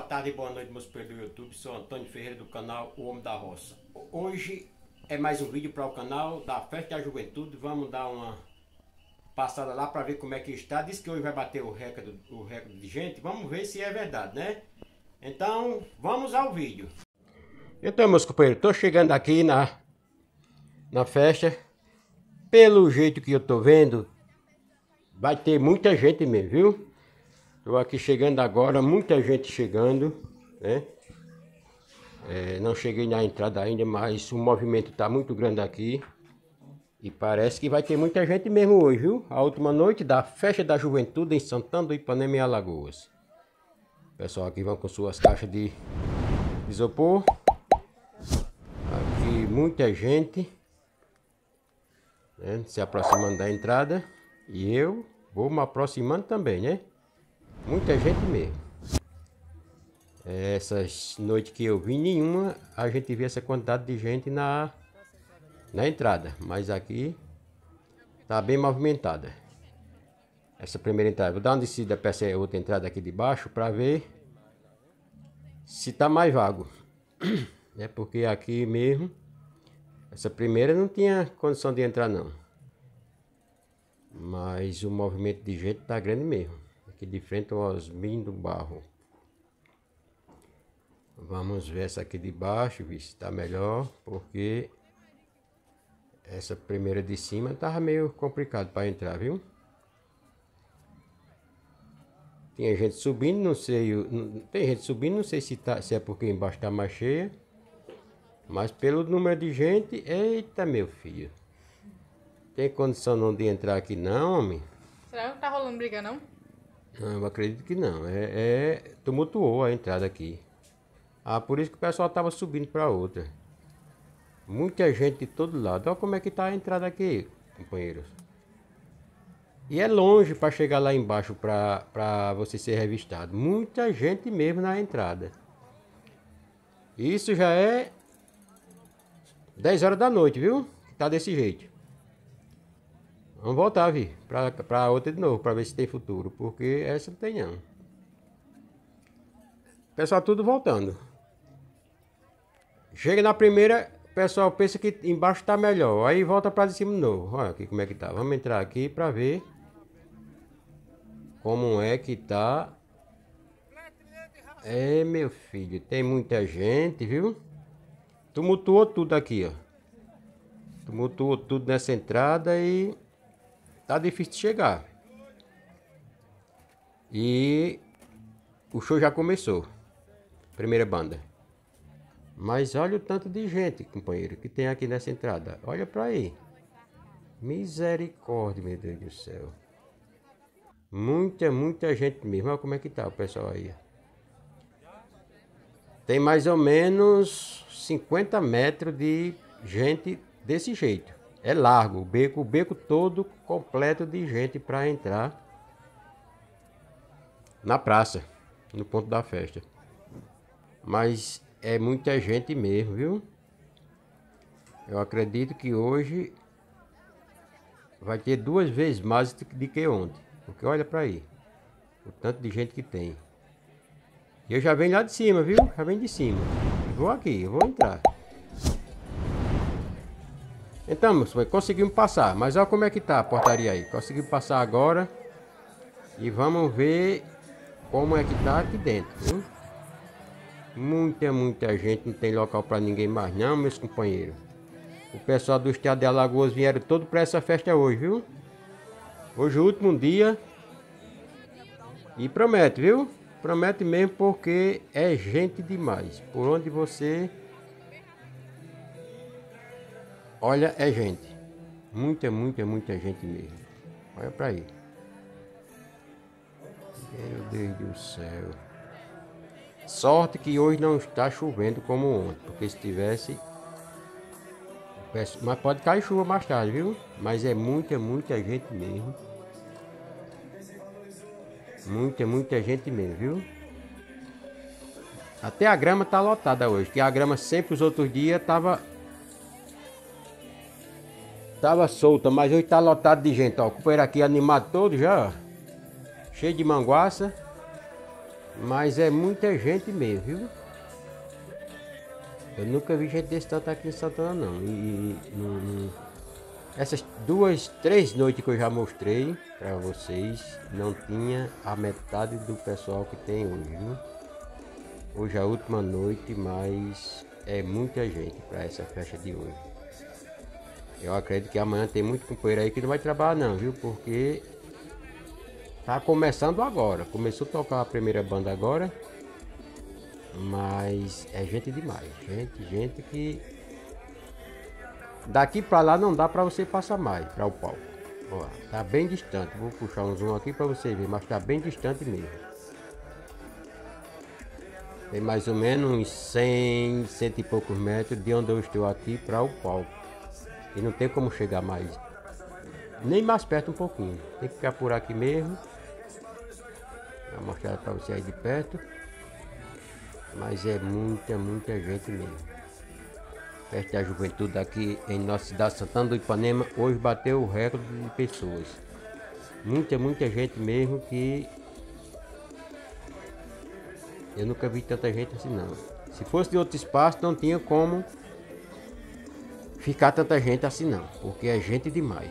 boa tarde e boa noite, meus pelo YouTube. Sou Antônio Ferreira do canal O Homem da Roça. Hoje é mais um vídeo para o canal da Festa da Juventude. Vamos dar uma passada lá para ver como é que está. Diz que hoje vai bater o recorde, o recorde de gente. Vamos ver se é verdade, né? Então, vamos ao vídeo. Então, meus companheiros, estou chegando aqui na, na festa. Pelo jeito que eu estou vendo, vai ter muita gente mesmo, viu? Estou aqui chegando agora, muita gente chegando, né? É, não cheguei na entrada ainda, mas o movimento está muito grande aqui. E parece que vai ter muita gente mesmo hoje, viu? A última noite da Festa da Juventude em Santana do Ipanema e Alagoas. Pessoal aqui vão com suas caixas de isopor. Aqui muita gente né? se aproximando da entrada. E eu vou me aproximando também, né? Muita gente mesmo. Essas noites que eu vi, nenhuma a gente vê essa quantidade de gente na, na entrada. Mas aqui tá bem movimentada. Essa primeira entrada. Vou dar uma descida para essa outra entrada aqui de baixo para ver se tá mais vago. É porque aqui mesmo, essa primeira não tinha condição de entrar não. Mas o movimento de gente tá grande mesmo aqui de frente ao Osmin do Barro. Vamos ver essa aqui de baixo, ver se está melhor, porque essa primeira de cima tava meio complicado para entrar, viu? Tinha gente subindo, não sei, tem gente subindo, não sei se, tá, se é porque embaixo está mais cheia. Mas pelo número de gente, eita meu filho. Tem condição não de entrar aqui não, homem? Será que tá rolando briga não? Não, eu acredito que não. É, é tumultuou a entrada aqui. Ah, por isso que o pessoal estava subindo para outra. Muita gente de todo lado. Olha como é que está a entrada aqui, companheiros. E é longe para chegar lá embaixo para você ser revistado. Muita gente mesmo na entrada. Isso já é 10 horas da noite, viu? Tá desse jeito. Vamos voltar, Vi, pra outra de novo, pra ver se tem futuro. Porque essa não tem não. Pessoal, tudo voltando. Chega na primeira, o pessoal pensa que embaixo tá melhor. Aí volta de cima de novo. Olha aqui como é que tá. Vamos entrar aqui pra ver como é que tá. É, meu filho, tem muita gente, viu? Tumultuou tudo aqui, ó. Tumultuou tudo nessa entrada e tá difícil de chegar. E o show já começou. Primeira banda. Mas olha o tanto de gente, companheiro, que tem aqui nessa entrada. Olha para aí. Misericórdia, meu Deus do céu. Muita, muita gente mesmo. Olha como é que tá o pessoal aí. Tem mais ou menos 50 metros de gente desse jeito. É largo, o beco, o beco todo completo de gente para entrar na praça, no ponto da festa. Mas é muita gente mesmo, viu? Eu acredito que hoje vai ter duas vezes mais do que ontem. Porque olha para aí, o tanto de gente que tem. Eu já venho lá de cima, viu? Já venho de cima. Vou aqui, vou entrar. Então, conseguimos passar. Mas olha como é que tá a portaria aí. Conseguimos passar agora. E vamos ver como é que tá aqui dentro. Viu? Muita, muita gente. Não tem local para ninguém mais não, meus companheiros. O pessoal do estado de Alagoas vieram todo para essa festa hoje, viu? Hoje é o último dia. E promete, viu? Promete mesmo porque é gente demais. Por onde você Olha, é gente. Muita, muita, muita gente mesmo. Olha pra aí. Meu Deus do céu. Sorte que hoje não está chovendo como ontem. Porque se tivesse. Mas pode cair chuva mais tarde, viu? Mas é muita, muita gente mesmo. Muita, muita gente mesmo, viu? Até a grama tá lotada hoje. Que a grama sempre os outros dias tava Tava solta, mas hoje tá lotado de gente, ó. O companheiro aqui animado todo já, ó. Cheio de manguaça. Mas é muita gente mesmo, viu? Eu nunca vi gente desse tanto aqui em Santana não. E, e essas duas, três noites que eu já mostrei para vocês, não tinha a metade do pessoal que tem hoje, viu? Hoje é a última noite, mas é muita gente para essa festa de hoje. Eu acredito que amanhã tem muito companheiro aí que não vai trabalhar não, viu? Porque tá começando agora. Começou a tocar a primeira banda agora. Mas é gente demais. Gente, gente que. Daqui para lá não dá para você passar mais para o palco. Ó, tá bem distante. Vou puxar um zoom aqui para você ver, mas tá bem distante mesmo. Tem mais ou menos uns 100, cento e poucos metros de onde eu estou aqui para o palco. E não tem como chegar mais. Nem mais perto um pouquinho. Tem que ficar por aqui mesmo. Vou mostrar para você aí de perto. Mas é muita, muita gente mesmo. Festa da Juventude aqui em nossa cidade Santana do Ipanema hoje bateu o recorde de pessoas. Muita, muita gente mesmo que eu nunca vi tanta gente assim não. Se fosse de outro espaço não tinha como ficar tanta gente assim não, porque é gente demais.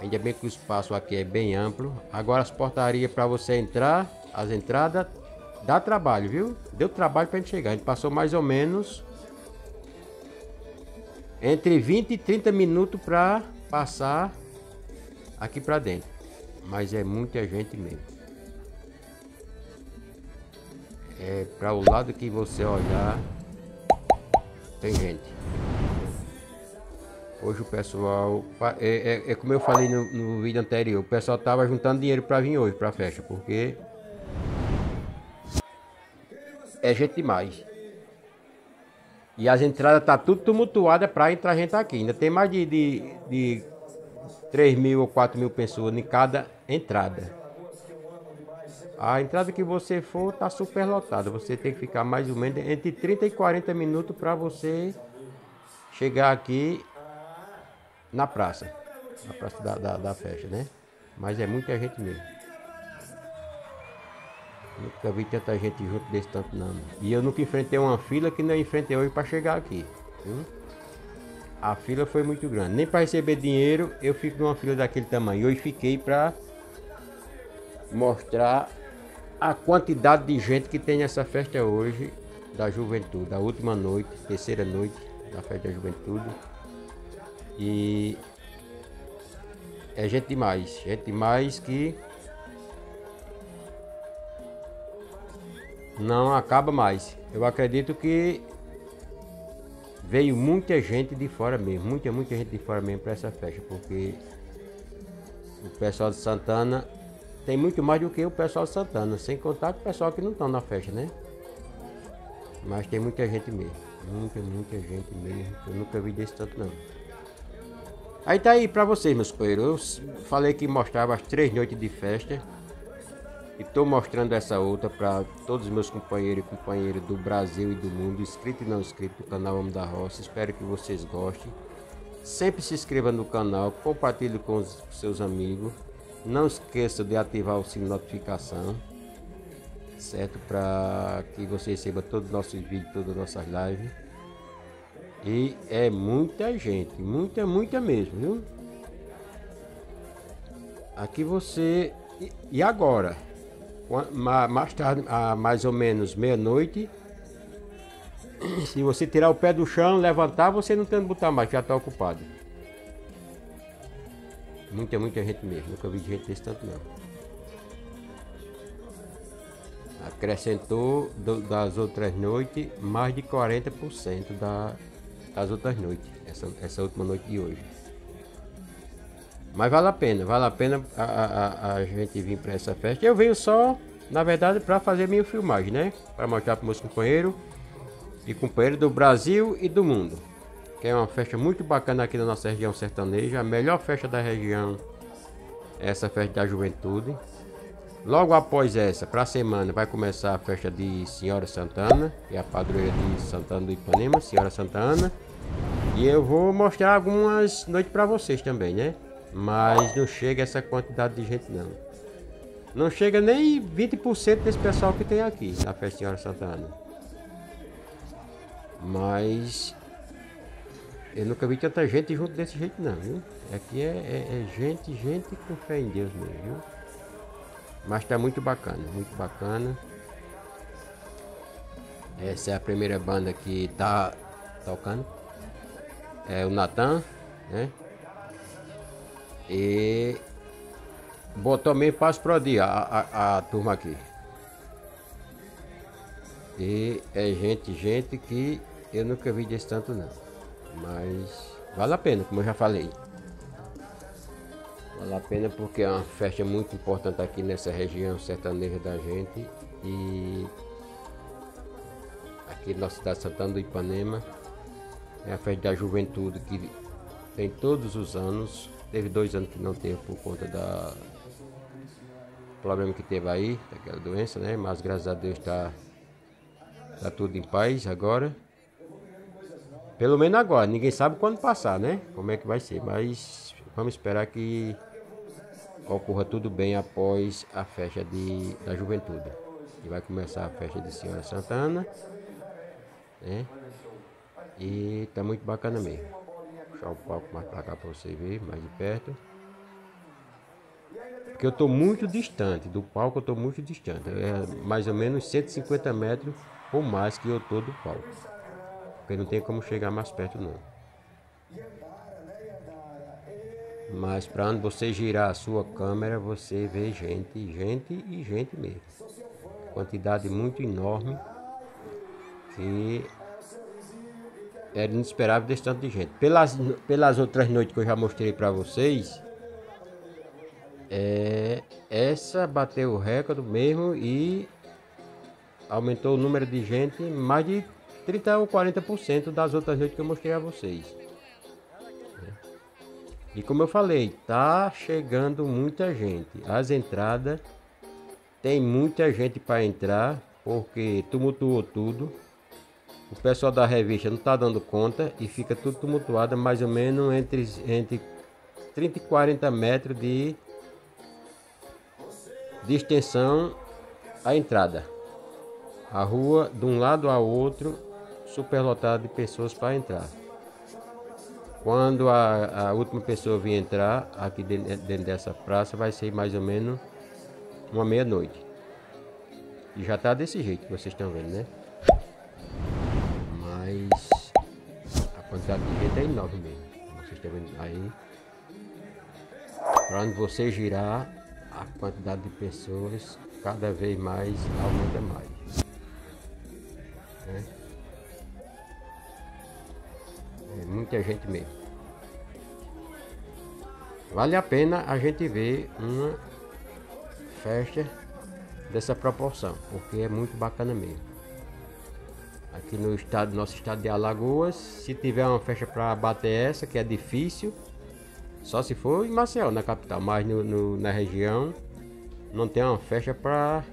Ainda bem que o espaço aqui é bem amplo. Agora as portarias para você entrar, as entradas dá trabalho, viu? Deu trabalho para gente chegar. A gente passou mais ou menos entre 20 e 30 minutos para passar aqui para dentro. Mas é muita gente mesmo. É para o lado que você olhar tem gente. Hoje o pessoal, é, é, é como eu falei no, no, vídeo anterior, o pessoal tava juntando dinheiro para vir hoje para a festa, porque é gente demais. E as entradas tá tudo tumultuada para entrar gente aqui. Ainda tem mais de, de, de 3 mil ou 4 mil pessoas em cada entrada. A entrada que você for tá super lotada. Você tem que ficar mais ou menos entre 30 e 40 minutos para você chegar aqui na praça. Na praça da, da, da festa, né? Mas é muita gente mesmo. Nunca vi tanta gente junto desse tanto não. E eu nunca enfrentei uma fila que não enfrentei hoje para chegar aqui. Viu? A fila foi muito grande. Nem para receber dinheiro eu fico numa fila daquele tamanho. Hoje fiquei para mostrar a quantidade de gente que tem nessa festa hoje da juventude, da última noite, terceira noite da festa da juventude. E é gente demais, gente demais que não acaba mais. Eu acredito que veio muita gente de fora mesmo, muita, muita gente de fora mesmo para essa festa, porque o pessoal de Santana tem muito mais do que o pessoal de Santana, sem contar com o pessoal que não estão na festa, né? Mas tem muita gente mesmo, muita, muita gente mesmo. Eu nunca vi desse tanto não. Aí tá aí pra vocês, meus companheiros. Eu falei que mostrava as três noites de festa. E tô mostrando essa outra para todos os meus companheiros e companheiras do Brasil e do mundo, inscrito e não inscrito do canal Homem da Roça. Espero que vocês gostem. Sempre se inscreva no canal, compartilhe com os seus amigos. Não esqueça de ativar o sininho de notificação, certo? Para que você receba todos os nossos vídeos, todas as nossas lives. E é muita gente, muita, muita mesmo, viu? Aqui você. E agora? Mais tarde, a mais ou menos meia-noite. Se você tirar o pé do chão, levantar, você não tem que botar mais, já está ocupado. Muita, muita gente mesmo. Nunca vi gente desse tanto não. Acrescentou das outras noites mais de 40% da, as outras noites, essa, essa última noite de hoje. Mas vale a pena, vale a pena a, a, a gente vir para essa festa. Eu venho só, na verdade, para fazer minha filmagem, né? Para mostrar para meus companheiros e companheiros do Brasil e do mundo. Que é uma festa muito bacana aqui na nossa região sertaneja, a melhor festa da região é essa festa da juventude. Logo após essa, para a semana, vai começar a festa de Senhora Santana, que é a padroeira de Santana do Ipanema, Senhora Santana. E eu vou mostrar algumas noites para vocês também, né? Mas não chega essa quantidade de gente não. Não chega nem 20% desse pessoal que tem aqui na Festa Senhora Santa Ana. Mas eu nunca vi tanta gente junto desse jeito não, viu? Aqui é, é, é gente, gente com fé em Deus mesmo, viu? Mas tá muito bacana, muito bacana. Essa é a primeira banda que tá tocando. É o Natan, né? E botou meio passo pro dia a, a, a turma aqui. E é gente, gente que eu nunca vi desse tanto não. Mas vale a pena, como eu já falei. Vale a pena porque é uma festa muito importante aqui nessa região sertaneja da gente. E aqui na cidade de Santana do Ipanema é a festa da juventude que tem todos os anos. Teve dois anos que não teve por conta da problema que teve aí, daquela doença, né? Mas graças a Deus está tá tudo em paz agora. Pelo menos agora, ninguém sabe quando passar, né? Como é que vai ser, mas vamos esperar que ocorra tudo bem após a festa de, da juventude. E vai começar a festa de Senhora Santana, né? E tá muito bacana mesmo. Vou puxar o palco mais pra cá pra você ver, mais de perto. Porque eu tô muito distante, do palco eu tô muito distante. É mais ou menos 150 metros ou mais que eu tô do palco. Porque não tem como chegar mais perto não. Mas para onde você girar a sua câmera, você vê gente, gente e gente mesmo. Quantidade muito enorme que era inesperável desse tanto de gente. Pelas, pelas outras noites que eu já mostrei para vocês, é, essa bateu o recorde mesmo e aumentou o número de gente mais de 30 ou 40% das outras noites que eu mostrei a vocês. E como eu falei, tá chegando muita gente. As entradas tem muita gente para entrar porque tumultuou tudo. O pessoal da revista não tá dando conta e fica tudo tumultuado mais ou menos entre, entre 30 e 40 metros de, de extensão a entrada. A rua de um lado ao outro superlotada de pessoas para entrar. Quando a, a, última pessoa vir entrar aqui dentro, dentro dessa praça, vai ser mais ou menos uma meia-noite. E já está desse jeito que vocês estão vendo, né? Quantidade de gente é mesmo. Vocês estão vendo aí. Para onde você girar, a quantidade de pessoas cada vez mais aumenta mais. Né? É muita gente mesmo. Vale a pena a gente ver uma festa dessa proporção, porque é muito bacana mesmo. Aqui no estado, nosso estado de Alagoas, se tiver uma festa para bater essa, que é difícil, só se for em Maceió, na capital, mas no, no, na região não tem uma festa para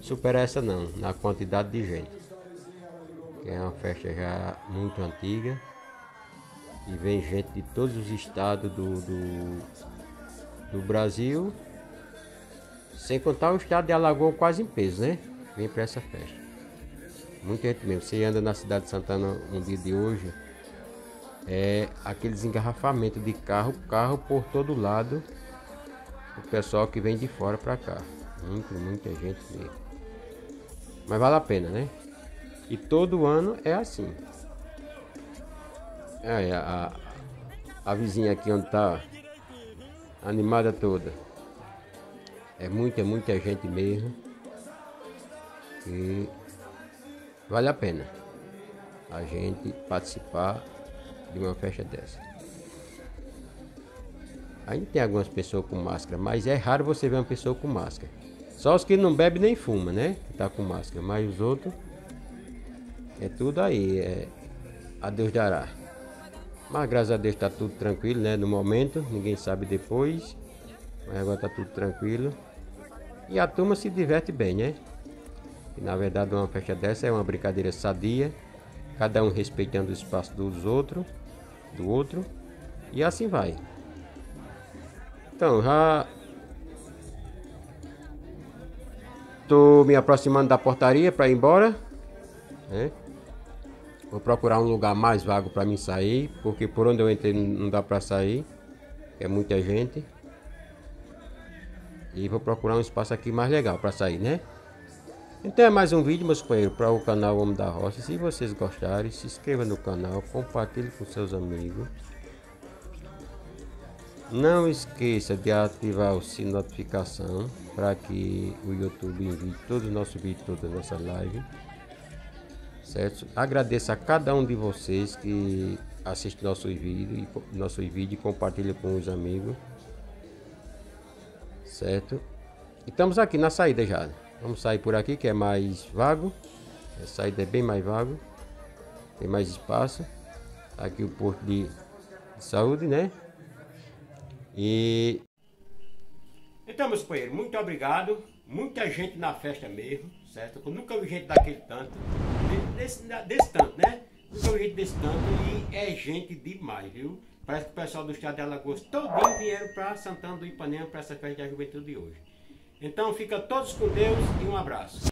superar essa não, na quantidade de gente que é uma festa já muito antiga. E vem gente de todos os estados do, do, do Brasil. Sem contar o estado de Alagoas quase em peso, né? Vem para essa festa. Muita gente mesmo. Você anda na cidade de Santana um dia de hoje, é aqueles engarrafamentos de carro, carro por todo lado. O pessoal que vem de fora para cá. Muito, muita gente mesmo. Mas vale a pena, né? E todo ano é assim. É, a, a vizinha aqui onde tá animada toda. É muita, muita gente mesmo. E vale a pena a gente participar de uma festa dessa. Ainda tem algumas pessoas com máscara, mas é raro você ver uma pessoa com máscara. Só os que não bebem nem fuma, né? Que tá com máscara, mas os outros é tudo aí, é a Deus dará. Mas graças a Deus está tudo tranquilo, né? No momento, ninguém sabe depois. Mas agora está tudo tranquilo. E a turma se diverte bem, né? E, na verdade uma festa dessa é uma brincadeira sadia. Cada um respeitando o espaço dos outros, do outro. E assim vai. Então, já Estou me aproximando da portaria para ir embora. Né? Vou procurar um lugar mais vago para mim sair, porque por onde eu entrei não dá para sair. É muita gente. E vou procurar um espaço aqui mais legal para sair, né? Então é mais um vídeo, meus companheiros, para o canal Homem da Roça. Se vocês gostarem, se inscreva no canal, compartilhe com seus amigos. Não esqueça de ativar o sino de notificação para que o YouTube envie todos os nossos vídeos, toda a nossa live. Certo? Agradeço a cada um de vocês que assiste nossos vídeos e nosso vídeo e compartilha com os amigos. Certo? E estamos aqui na saída já. Vamos sair por aqui que é mais vago. A saída é bem mais vago. Tem mais espaço. Aqui o posto de, de saúde, né? E. Então, meus companheiros, muito obrigado. Muita gente na festa mesmo, certo? Eu nunca vi gente daquele tanto. Desse, desse tanto, né? Nunca vi gente desse tanto e é gente demais, viu? Parece que o pessoal do estado de Alagoas todinho vieram para Santana do Ipanema para essa festa da juventude de hoje. Então fica todos com Deus e um abraço.